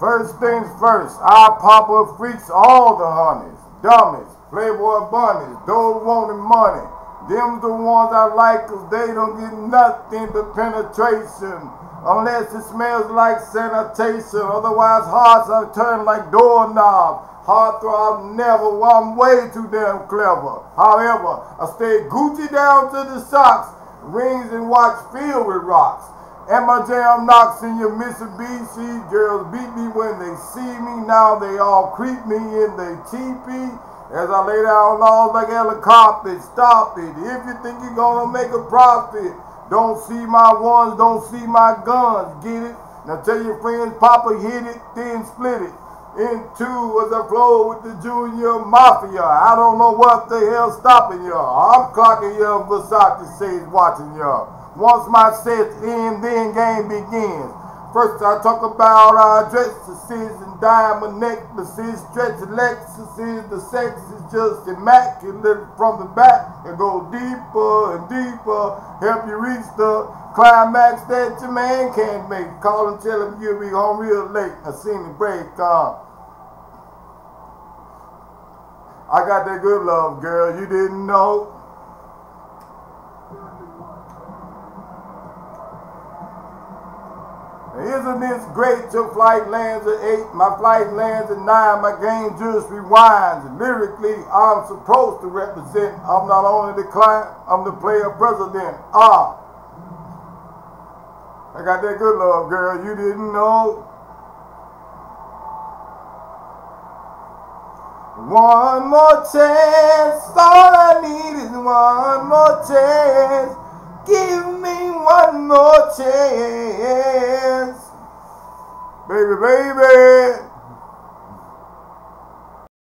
First things first, our papa freaks all the honeys, dummies, playboy bunnies, those wanting money. Them the ones I like cause they don't get nothing but penetration. Unless it smells like sanitation. Otherwise hearts are turned like doorknobs. Heartthrob never, well, I'm way too damn clever. However, I stay Gucci down to the socks, rings and watch filled with rocks. And my jam knocks in your Mitsubishi. Girls beat me when they see me. Now they all creep me in their teepee. As I lay down laws like helicopter, stop it. If you think you're gonna make a profit, don't see my ones, don't see my guns. Get it? Now tell your friends, Papa hit it, then split it. In two as I flow with the junior mafia. I don't know what the hell's stopping y'all. I'm clocking y'all, Versace says watching y'all. Once my set's in, then game begins. First I talk about uh, dresses and diamond necklaces, stretch Lexuses. The sex is just immaculate from the back and go deeper and deeper. Help you reach the climax that your man can't make. Call and tell him you'll be home real late. I seen the break on. I got that good love, girl. You didn't know. Isn't this great? Your flight lands at 8, my flight lands at 9, my game just rewinds. Lyrically, I'm supposed to represent. I'm not only the client, I'm the player president. Ah. I got that good love, girl. You didn't know. One more chance, all I need is one more chance. Give me one more chance. Baby.